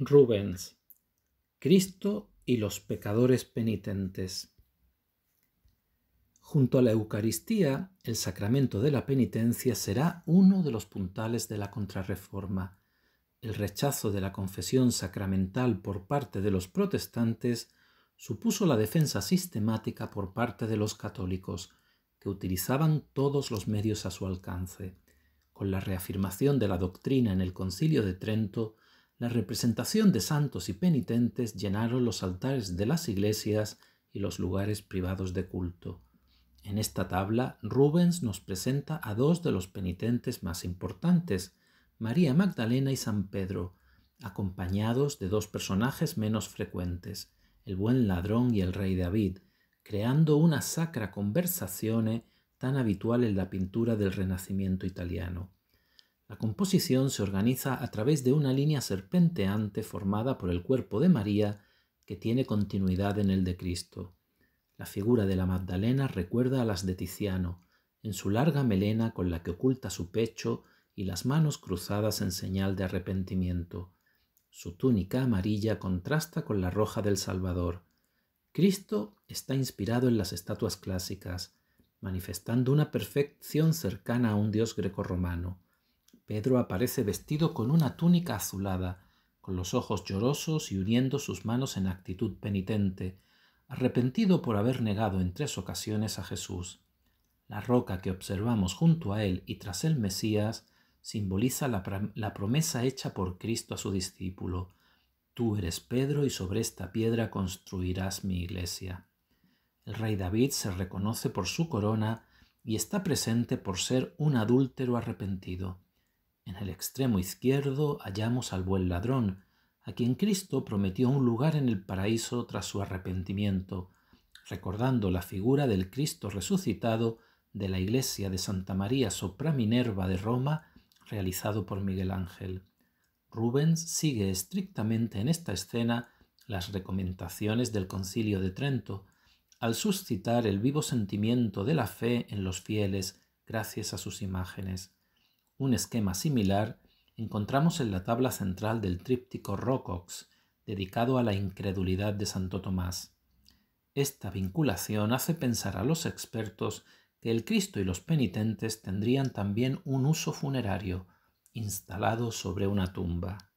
Rubens, Cristo y los pecadores penitentes. Junto a la Eucaristía, el sacramento de la penitencia será uno de los puntales de la contrarreforma. El rechazo de la confesión sacramental por parte de los protestantes supuso la defensa sistemática por parte de los católicos, que utilizaban todos los medios a su alcance. Con la reafirmación de la doctrina en el Concilio de Trento, la representación de santos y penitentes llenaron los altares de las iglesias y los lugares privados de culto. En esta tabla, Rubens nos presenta a dos de los penitentes más importantes, María Magdalena y San Pedro, acompañados de dos personajes menos frecuentes, el buen ladrón y el rey David, creando una sacra conversazione tan habitual en la pintura del Renacimiento italiano. La composición se organiza a través de una línea serpenteante formada por el cuerpo de María que tiene continuidad en el de Cristo. La figura de la Magdalena recuerda a las de Tiziano, en su larga melena con la que oculta su pecho y las manos cruzadas en señal de arrepentimiento. Su túnica amarilla contrasta con la roja del Salvador. Cristo está inspirado en las estatuas clásicas, manifestando una perfección cercana a un dios greco-romano. Pedro aparece vestido con una túnica azulada, con los ojos llorosos y uniendo sus manos en actitud penitente, arrepentido por haber negado en tres ocasiones a Jesús. La roca que observamos junto a él y tras el Mesías simboliza la, la, promesa hecha por Cristo a su discípulo. Tú eres Pedro y sobre esta piedra construirás mi iglesia. El rey David se reconoce por su corona y está presente por ser un adúltero arrepentido. En el extremo izquierdo hallamos al buen ladrón, a quien Cristo prometió un lugar en el paraíso tras su arrepentimiento, recordando la figura del Cristo resucitado de la iglesia de Santa María sopra Minerva de Roma, realizado por Miguel Ángel. Rubens sigue estrictamente en esta escena las recomendaciones del Concilio de Trento, al suscitar el vivo sentimiento de la fe en los fieles gracias a sus imágenes. Un esquema similar encontramos en la tabla central del tríptico Rocox, dedicado a la incredulidad de Santo Tomás. Esta vinculación hace pensar a los expertos que el Cristo y los penitentes tendrían también un uso funerario, instalado sobre una tumba.